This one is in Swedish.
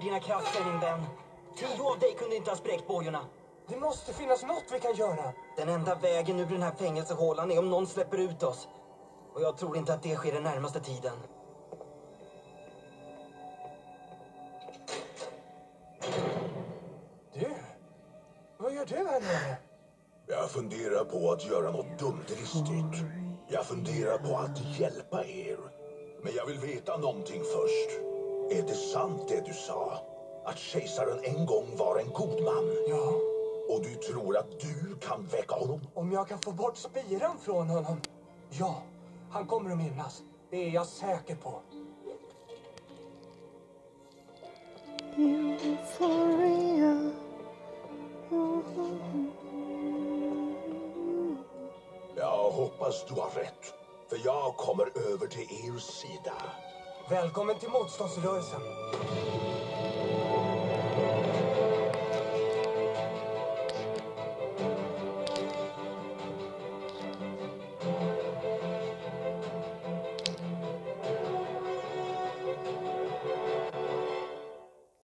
dina krafter, min vän. Tio av dig kunde inte ha spräckt bojorna. Det måste finnas något vi kan göra. Den enda vägen ur den här fängelsehålan är om någon släpper ut oss. Och jag tror inte att det sker den närmaste tiden. Du, vad gör du här nere? Jag funderar på att göra något dumdristigt. Jag funderar på att hjälpa er. Men jag vill veta någonting först. Är det sant det du sa? Att kejsaren en gång var en god man? Ja, Och du tror att du kan väcka honom? om jag kan få bort spiran från honom. Ja, han kommer att minnas. Det är jag säker på. Euphoria. Jag hoppas du har rätt. För jag kommer över till er sida. Välkommen till motståndsrörelsen.